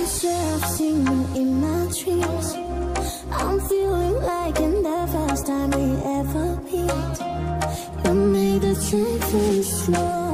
I should have seen you in my dreams. I'm feeling like in the first time we ever meet. You made the change slow